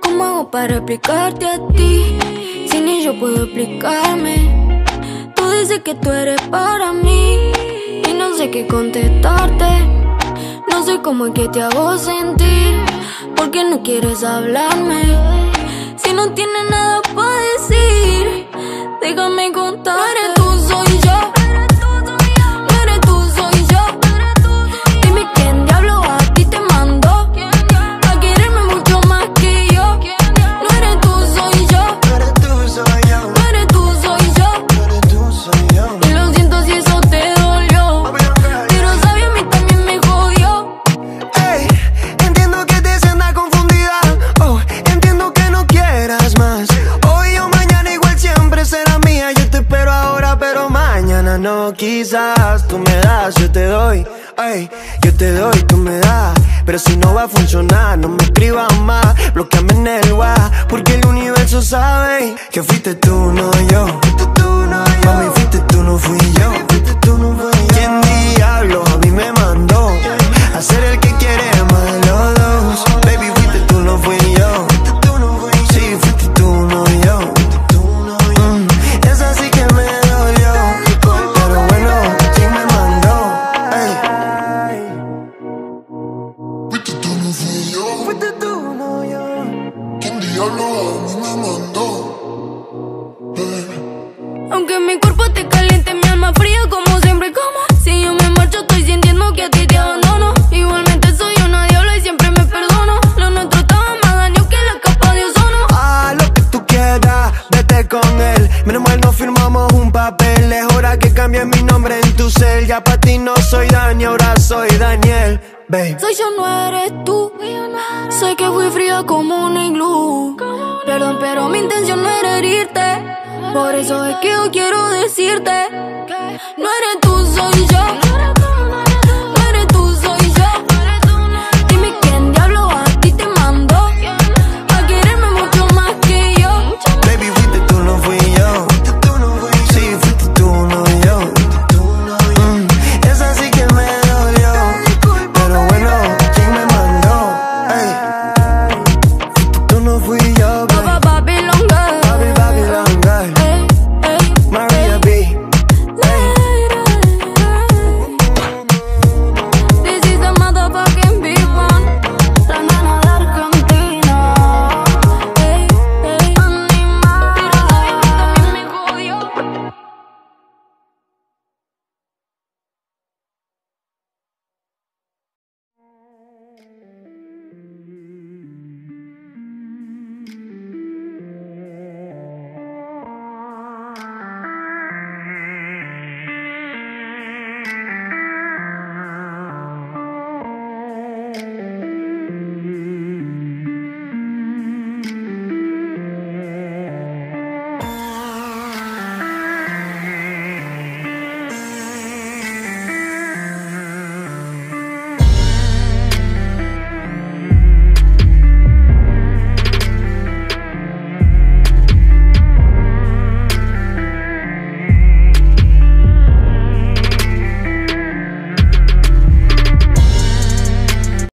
¿Cómo hago para explicarte a ti? Si ni yo puedo explicarme. Tú dices que tú eres para mí y no sé qué contestarte. No sé cómo es que te hago sentir. ¿Por qué no quieres hablarme? Si no tienes nada para Hoy o mañana igual siempre será mía. Yo te espero ahora, pero mañana no. Quizás tú me das, yo te doy. Ey, yo te doy, tú me das. Pero si no va a funcionar, no me escribas más. Bloqueame en el WhatsApp, porque el universo sabe que fuiste tú, no yo. Diablo a mí me mandó? Eh. Aunque mi cuerpo te caliente, mi alma fría como siempre. Como si yo me marcho, estoy sintiendo que a ti te abandono. Igualmente soy una diabla y siempre me perdono. Lo nuestro estaba más daño que la capa de ozono. Ah, lo que tú quieras, vete con él. Menos mal no firmamos un papel. Es hora que cambie mi nombre en tu cel. Ya para ti no soy Dani, ahora soy Daniel. Babe. Soy yo, no eres tú. Sé que fui fría como un iglú. Perdón, pero mi intención no era herirte. Por eso es que yo quiero decirte: No eres tú, soy yo.